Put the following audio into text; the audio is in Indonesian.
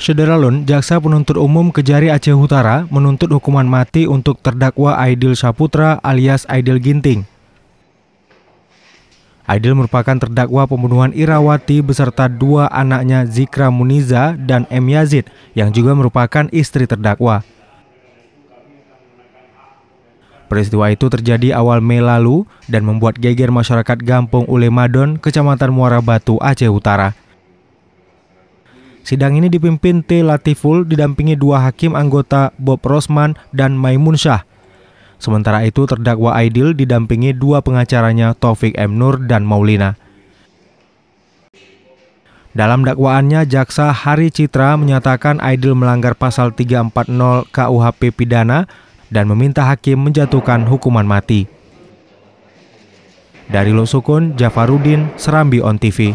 Saudara Jaksa Penuntut Umum Kejari Aceh Utara menuntut hukuman mati untuk terdakwa Aidil Saputra alias Aidil Ginting. Aidil merupakan terdakwa pembunuhan Irawati beserta dua anaknya Zikra Muniza dan M. Yazid yang juga merupakan istri terdakwa. Peristiwa itu terjadi awal Mei lalu dan membuat geger masyarakat Gampung Ulemadon, Kecamatan Muara Batu, Aceh Utara. Sidang ini dipimpin T. Latiful didampingi dua hakim anggota Bob Rosman dan Maimun Syah. Sementara itu terdakwa Aidil didampingi dua pengacaranya Taufik M. Nur dan Maulina. Dalam dakwaannya, Jaksa Hari Citra menyatakan Aidil melanggar pasal 340 KUHP pidana dan meminta hakim menjatuhkan hukuman mati. Dari Losukun, Jafarudin, Serambi on TV.